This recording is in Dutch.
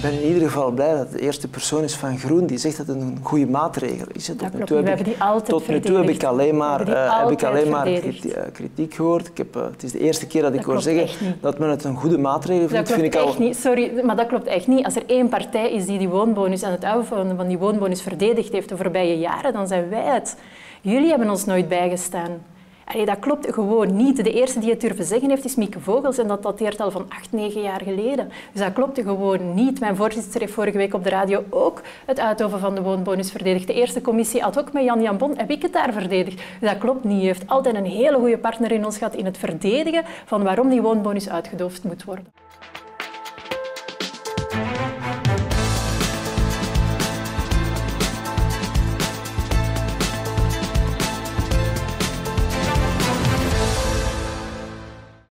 ben in ieder geval blij dat de eerste persoon is van Groen die zegt dat het een goede maatregel is. Tot nu toe, heb ik, tot nu toe heb ik alleen maar, uh, heb ik alleen maar kritiek gehoord. Ik heb, uh, het is de eerste keer dat ik hoor zeggen dat men het een goede maatregel vindt. Dat vind ik echt niet. Sorry, maar dat klopt echt niet. Als er één partij is die die woonbonus en het uitvoeren van die woonbonus verdedigd heeft de voorbije jaren, dan zijn wij het. Jullie hebben ons nooit bijgestaan. Dat klopt gewoon niet. De eerste die het durven zeggen heeft is Mieke Vogels en dat dateert al van acht, negen jaar geleden. Dus dat klopt gewoon niet. Mijn voorzitter heeft vorige week op de radio ook het uitoven van de woonbonus verdedigd. De eerste commissie had ook met Jan Jan Bon heb ik het daar verdedigd. Dus dat klopt niet. U heeft altijd een hele goede partner in ons gehad in het verdedigen van waarom die woonbonus uitgedoofd moet worden.